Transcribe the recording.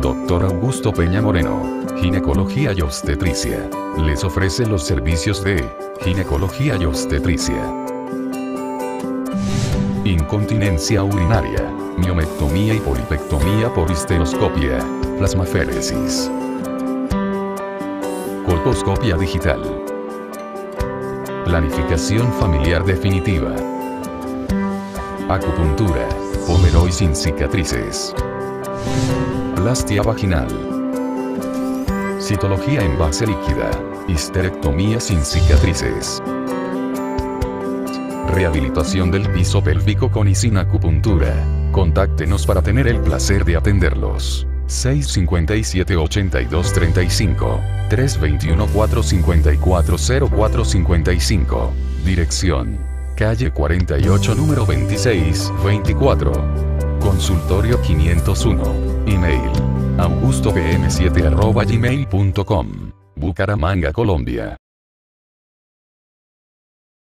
Doctor Augusto Peña Moreno. Ginecología y obstetricia. Les ofrece los servicios de ginecología y obstetricia. Incontinencia urinaria. Miomectomía y polipectomía por histeroscopia. Plasmaféresis. Colposcopia digital. Planificación familiar definitiva. Acupuntura. Pomeroy sin cicatrices. Vaginal. Citología en base líquida. Histerectomía sin cicatrices. Rehabilitación del piso pélvico con y sin acupuntura. Contáctenos para tener el placer de atenderlos. 657-8235. 321-454-0455. Dirección. Calle 48 número 26, 24. Consultorio 501. Email. augustopm7 arroba gmail.com. Bucaramanga, Colombia.